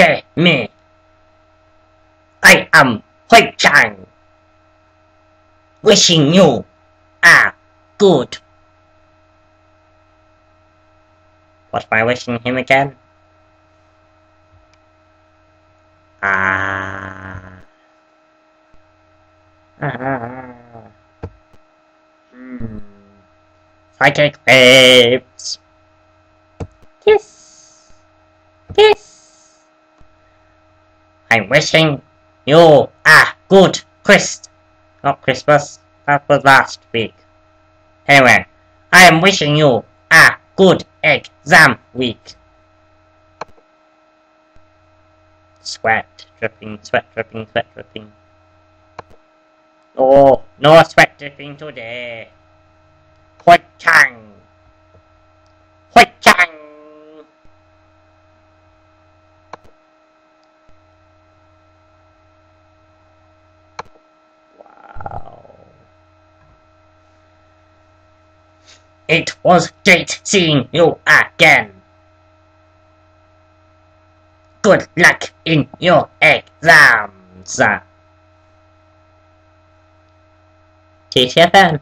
Okay, me. I am Hui Chang. Wishing you a good. What am I wishing him again? Ah. Ah. Hmm. Psychic waves. Kiss. I'm wishing you a good Christ. Not Christmas. That was last week. Anyway, I am wishing you a good exam week. Sweat dripping, sweat dripping, sweat dripping. Oh, no sweat dripping today. Hui Chang. Hui Chang. Wow. It was great seeing you again. Good luck in your exams. TCFN.